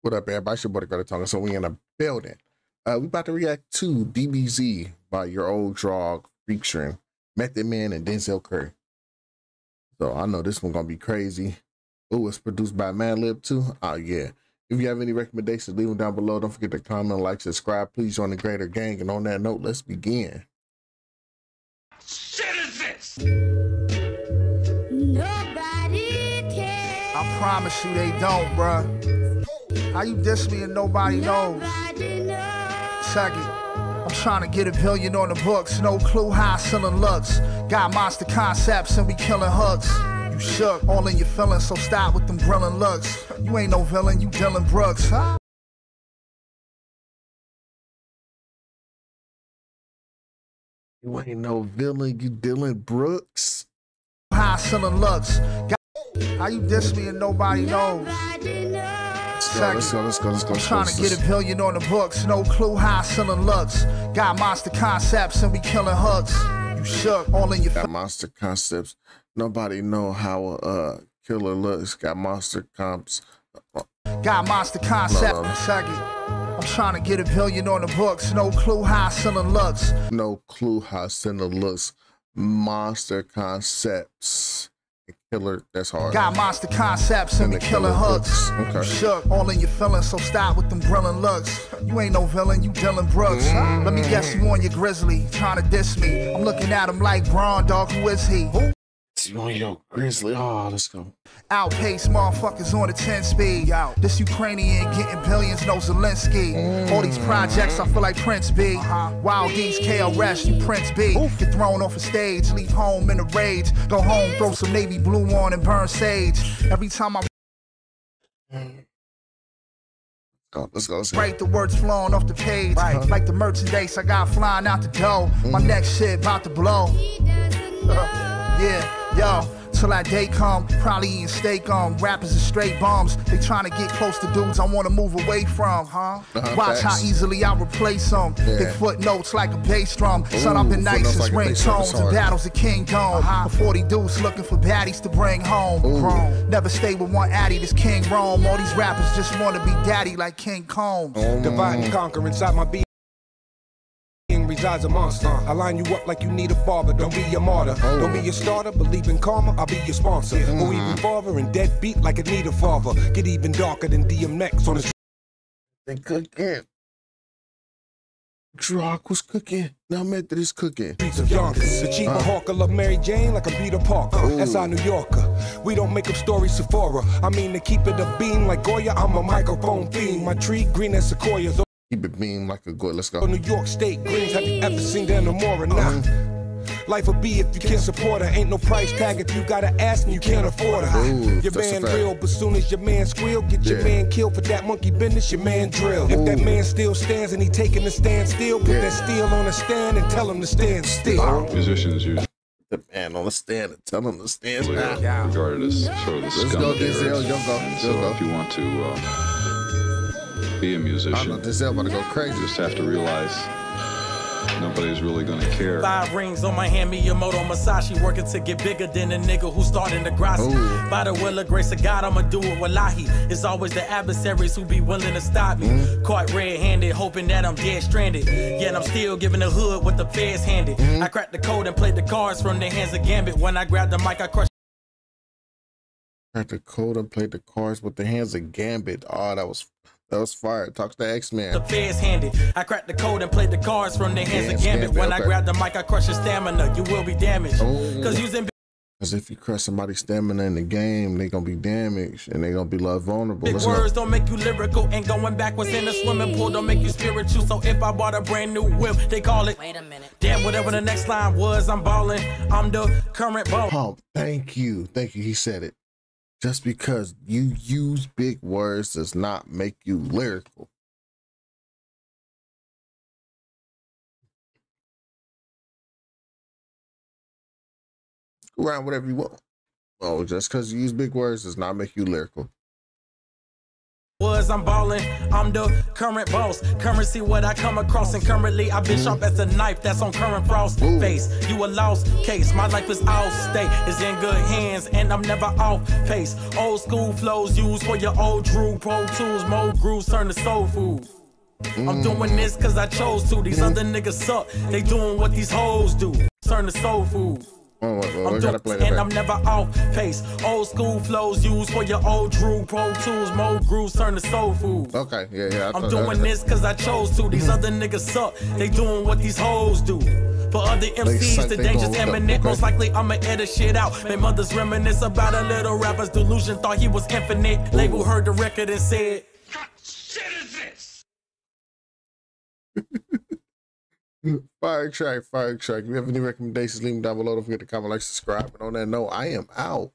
What up, everybody? It's your boy, Greater Tone. So we in a building. Uh, we about to react to DBZ by Your Old Droog featuring Method Man and Denzel Curry. So I know this one gonna be crazy. Oh, it's produced by Madlib too. Oh yeah. If you have any recommendations, leave them down below. Don't forget to comment, like, subscribe. Please join the greater gang. And on that note, let's begin. Shit is this? Nobody cares. I promise you they don't, bruh. How you diss me and nobody knows? Nobody knows. Check it. I'm trying to get a billion on the books. No clue how I'm selling looks. Got monster concepts and we killing hooks. You shook, all in your feelings, so stop with them grilling looks. You ain't no villain, you Dillon Brooks. Huh? You ain't no villain, you Dillon Brooks. How I selling looks. Got how you diss me and nobody knows? Nobody knows. Let's go, let's go, let's go, let's go. Let's trying to get a billion on the books. No clue how selling looks. Got monster concepts and we killing hooks. You shook, all in your Got monster concepts. Nobody know how a uh, killer looks. Got monster comps. Got monster concept. No. I'm trying to get a billion on the books. No clue how selling looks. No clue how selling looks. Monster concepts. Killer, that's hard. Got monster concepts and And the killing killer hooks. Okay. You shook, all in your feelings, so stop with them grilling looks. You ain't no villain, you Dillon Brooks. Let me guess you on your grizzly, trying to diss me. I'm looking at him like Braun, dog, who is he? You on your grizzly. Oh, let's go. Outpace motherfuckers on the 10 speed. This Ukrainian getting billions, no Zelensky. All these projects, I feel like Prince Be. Uh-huh. Wild D's KRS, you Prince Be. Get thrown off a stage, leave home in a rage. Go home, throw some navy blue on and burn sage. Every time I Go, let's go. Let's go. write the words flowing off the page. Like the merchandise I got flying out the door. My mm. next shit about to blow. He doesn't. Yeah, yo. Till that day come, probably eating steak on. Rappers and straight bums. They trying to get close to dudes I wanna move away from, huh? Uh-huh, Watch how easily I replace them. They Yeah. footnotes like a bass drum. Son, I've been Ooh, nice footnotes since like a bass ringtones and battles of King Dome. A 40 dudes looking for baddies to bring home. Grown. Never stay with one addy, this King Rome. All these rappers just wanna be daddy like King Combs. Divide and conquer inside my being resides a monster. I line you up like you need a father. Don't be a martyr. Don't be a starter. Believe in karma. I'll be your sponsor. Mm. Or even father and deadbeat like a need a father. Get even darker than DMX on his They cooking. Droog was cooking. Now Method is cooking. streets of Yonkers. Uh-huh. The chief of Hawker love Mary Jane like a Peter Parker. That's our New Yorker. We don't make up stories Sephora. I mean to keep it a beam like Goya. I'm a microphone fiend. My tree green as sequoias. Keep it beam like a good. Let's go. New York State greens. Have you ever seen them no more or not? Life will be if you can't support her. Ain't no price tag if you gotta ask and you can't afford her. Ooh, your man fact. real, but soon as your man squeal, get your Yeah. man killed for that monkey business. Your man drill. If that man still stands and he taking the stand still, put Yeah. that steel on a stand and tell him to stand still. Musicians usually The man on the stand and tell him to stand are down. regarded as sort of the Let's scum go, of the Denzel. earth. You'll go. And You'll so go. if you want to uh, be a I know musician, Denzel about to go you crazy. just have to realize nobody's really going to care. Five rings on my hand, Miyamoto Musashi working to get bigger than a nigga who started the grass. Ooh. By the will of grace of God, I'ma do it. Wallahi, it's always the adversaries who be willing to stop me. Mm-hmm. Caught red-handed, hoping that I'm dead stranded. Yet I'm still giving the hood what the feds handed. Mm-hmm. I cracked the code and played the cards from the hands of Gambit. When I grabbed the mic, I crushed. Had the code and played the cards with the hands of Gambit. Oh, that was that was fire. Talks to X The Man. feds handed. I cracked the code and played the cards from the hands Yeah, of Gambit. Gambit, When I okay. grabbed the mic, I crushed your stamina. You will be damaged. Oh. Cause using Because if you crush somebody's stamina in the game, they gonna be damaged and they gonna be love vulnerable. Big Let's go. words don't make you lyrical, and going backwards in the swimming pool don't make you spiritual. So if I bought a brand new whip, they call it. Wait a minute. Damn, whatever the next line was, I'm balling. I'm the current ball. Pump. Thank you. Thank you. He said it. Just because you use big words does not make you lyrical. Go around whatever you want. Oh, just because you use big words does not make you lyrical. Was I'm ballin', I'm the current boss. Currency what I come across, and currently I've been sharp as a knife that's on current frost face. You a lost case, my life is out state, is in good hands, and I'm never off pace. Old school flows used for your Old Droog, pro tools, mo grooves turn to soul food. I'm mm. doing this cause I chose to. These mm. other niggas suck. They doing what these hoes do. Turn to soul food. Oh, I'm dope and back. I'm never off pace. Old school flows used for your Old Droog. Pro tools, mo grooves turn to soul food. Okay, yeah, yeah. I I'm thought- doing this cause I chose to. These other niggas suck. They doing what these hoes do. For other MCs, the danger's imminent. okay. Most likely I'ma edit shit out. My mothers reminisce about a little rapper's delusion. Thought he was infinite. Label heard the record and said, Fire track, fire track. If you have any recommendations, leave them down below. Don't forget to comment, like, subscribe. And on that note, I am out.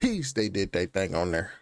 Peace. They did their thing on there.